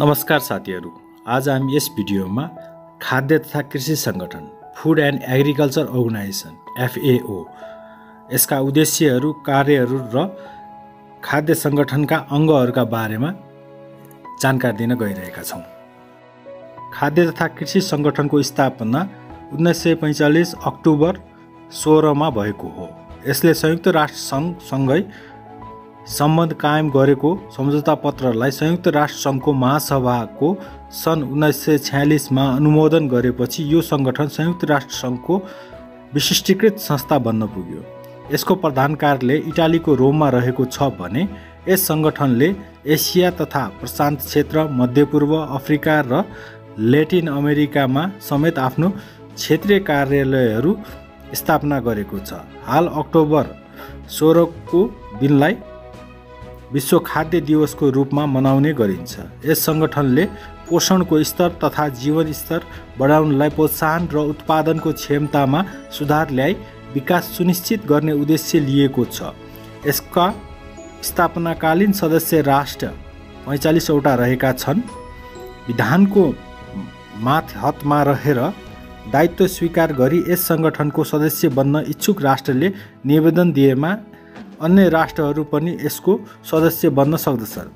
नमस्कार साथीहरू। आज हामी यस भिडियोमा खाद्य तथा कृषि सङ्गठन food and agriculture organization FAO यसका उद्देश्यहरू कार्यहरू र खाद्य सङ्गठनका अङ्गहरूका बारेमा जानकारी दिन गइरहेका छौँ। खाद्य तथा कृषि सङ्गठनको स्थापना उन्नाइस सय पैँचालिस अक्टोबर सोह्रमा भएको हो। यसले संयुक्त राष्ट्र सङ्घसँगै सम्बन्ध कायम गरेको सम्झौता पत्रलाई संयुक्त राष्ट्र सङ्घको महासभाको सन् उन्नाइस सय छ्यालिसमा अनुमोदन गरेपछि यो सङ्गठन संयुक्त राष्ट्र सङ्घको विशिष्टीकृत संस्था बन्न पुग्यो। यसको प्रधान कार्यालय इटालीको रोममा रहेको छ भने यस सङ्गठनले एसिया तथा प्रशान्त क्षेत्र मध्यपूर्व अफ्रिका र लेटिन अमेरिकामा समेत आफ्नो क्षेत्रीय कार्यालयहरू स्थापना गरेको छ। हाल अक्टोबर सोह्रको दिनलाई विश्व खाद्य दिवसको रूपमा मनाउने गरिन्छ। यस सङ्गठनले पोषणको स्तर तथा जीवन स्तर बढाउनलाई प्रोत्साहन र उत्पादनको क्षमतामा सुधार ल्याई विकास सुनिश्चित गर्ने उद्देश्य लिएको छ। यसका स्थापनाकालीन सदस्य राष्ट्र पैँचालिसवटा रहेका छन्। विधानको माथ हतमा रहेर दायित्व स्वीकार गरी यस सङ्गठनको सदस्य बन्न इच्छुक राष्ट्रले निवेदन दिएमा अन्य राष्ट्रहरू पनि यसको सदस्य बन्न सक्दछन्।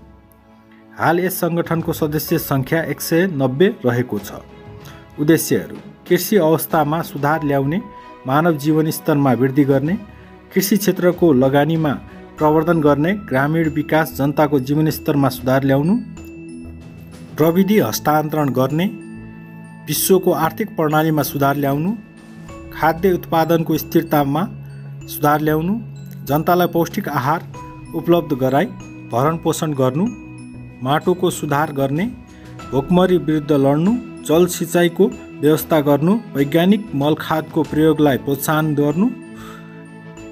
हाल यस सङ्गठनको सदस्य सङ्ख्या एक सय नब्बे रहेको छ। उद्देश्यहरू कृषि अवस्थामा सुधार ल्याउने मानव जीवन स्तरमा वृद्धि गर्ने कृषि क्षेत्रको लगानीमा प्रवर्धन गर्ने ग्रामीण विकास जनताको जीवनस्तरमा सुधार ल्याउनु प्रविधि हस्तान्तरण गर्ने विश्वको आर्थिक प्रणालीमा सुधार ल्याउनु खाद्य उत्पादनको स्थिरतामा सुधार ल्याउनु जनतालाई पौष्टिक आहार उपलब्ध गराई भरण पोषण गर्नु माटोको सुधार गर्ने भोकमरी विरुद्ध लड्नु जल सिँचाइको व्यवस्था गर्नु वैज्ञानिक मलखादको प्रयोगलाई प्रोत्साहन गर्नु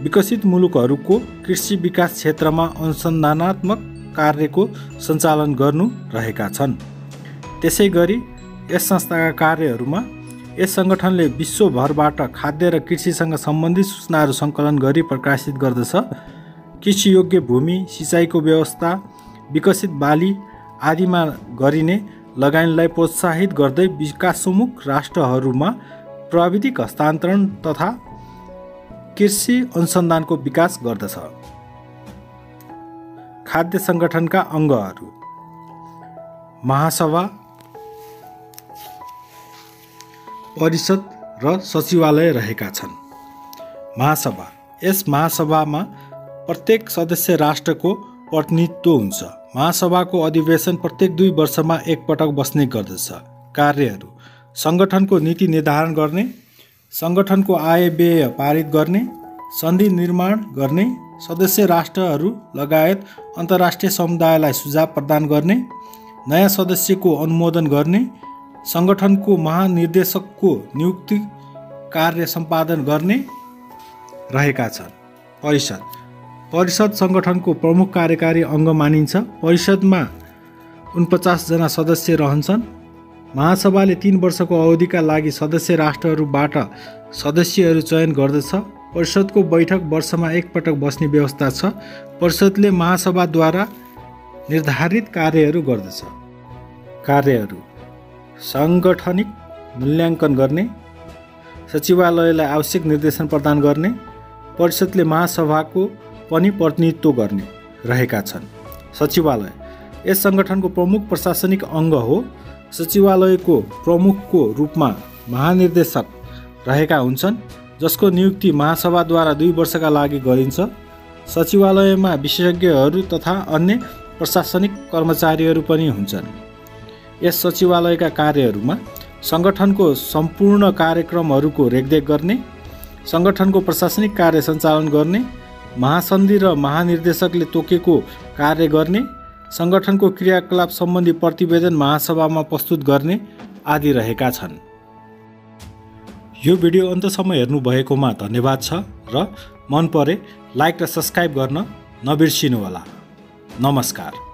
विकसित मुलुकहरूको कृषि विकास क्षेत्रमा अनुसन्धानात्मक कार्यको सञ्चालन गर्नु रहेका छन्। त्यसै गरी यस संस्थाका कार्यहरूमा यस सङ्गठनले विश्वभरबाट खाद्य र कृषिसँग सम्बन्धित सूचनाहरू सङ्कलन गरी प्रकाशित गर्दछ। कृषियोग्य भूमि सिँचाइको व्यवस्था विकसित बाली आदिमा गरिने लगानीलाई प्रोत्साहित गर्दै विकासोन्मुख राष्ट्रहरूमा प्राविधिक हस्तान्तरण तथा कृषि अनुसन्धानको विकास गर्दछ। खाद्य सङ्गठनका अङ्गहरू। महासभा परिषद र सचिवालय रहेका छन्। महासभा। यस महासभामा प्रत्येक सदस्य राष्ट्रको प्रतिनिधित्व हुन्छ। महासभाको अधिवेशन प्रत्येक दुई वर्षमा एकपटक बस्ने गर्दछ। कार्यहरू। सङ्गठनको नीति निर्धारण गर्ने सङ्गठनको आय व्यय पारित गर्ने सन्धि निर्माण गर्ने सदस्य राष्ट्रहरू लगायत अन्तर्राष्ट्रिय समुदायलाई सुझाव प्रदान गर्ने नयाँ सदस्यको अनुमोदन गर्ने सङ्गठनको महानिर्देशकको नियुक्ति कार्य सम्पादन गर्ने रहेका छन्। परिषद। परिषद सङ्गठनको प्रमुख कार्यकारी अङ्ग मानिन्छ। परिषदमा उनपचासजना सदस्य रहन्छन्। महासभाले तिन वर्षको अवधिका लागि सदस्य राष्ट्रहरूबाट सदस्यहरू चयन गर्दछ। परिषदको बैठक वर्षमा एकपटक बस्ने व्यवस्था छ। परिषदले महासभाद्वारा निर्धारित कार्यहरू गर्दछ। कार्यहरू। साङ्गठनिक मूल्याङ्कन गर्ने सचिवालयलाई आवश्यक निर्देशन प्रदान गर्ने परिषदले महासभाको पनि प्रतिनिधित्व गर्ने रहेका छन्। सचिवालय यस सङ्गठनको प्रमुख प्रशासनिक अङ्ग हो। सचिवालयको प्रमुखको रूपमा महानिर्देशक रहेका हुन्छन् जसको नियुक्ति महासभाद्वारा दुई वर्षका लागि गरिन्छ। सचिवालयमा विशेषज्ञहरू तथा अन्य प्रशासनिक कर्मचारीहरू पनि हुन्छन्। यस सचिवालयका कार्यहरूमा सङ्गठनको सम्पूर्ण कार्यक्रमहरूको रेखदेख गर्ने सङ्गठनको प्रशासनिक कार्य सञ्चालन गर्ने महासन्धि र महानिर्देशकले तोकेको कार्य गर्ने सङ्गठनको क्रियाकलाप सम्बन्धी प्रतिवेदन महासभामा प्रस्तुत गर्ने आदि रहेका छन्। यो भिडियो अन्तसम्म हेर्नुभएकोमा धन्यवाद छ र मन परे लाइक र सब्सक्राइब गर्न नबिर्सिनुहोला। नमस्कार।